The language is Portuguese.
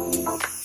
Música